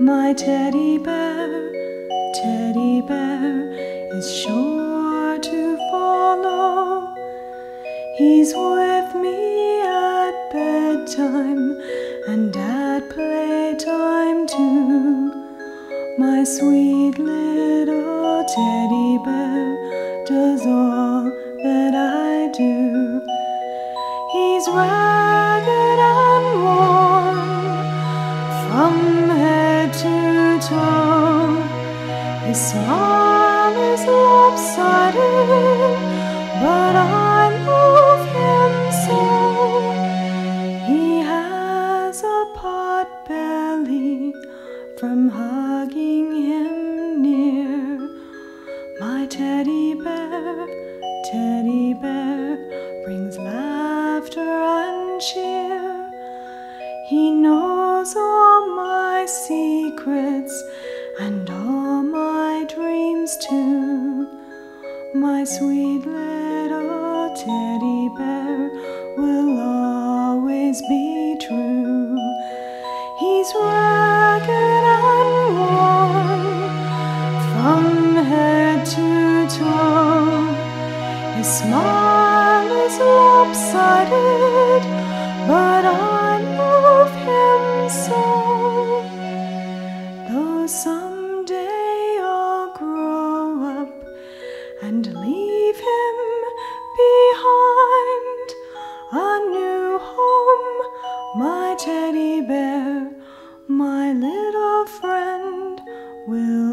My teddy bear, teddy bear is sure to follow. He's with me at bedtime and at playtime too. My sweet little teddy bear does all that I do. He's ragged and worn from to toe. His smile is lopsided, but I love him so. He has a pot belly from hugging him near. My teddy bear, teddy bear brings laughter and cheer. He knows all my secrets and all my dreams too. My sweet little teddy bear will always be true. He's ragged and worn from head to toe. His smile is lopsided, but I my little friend will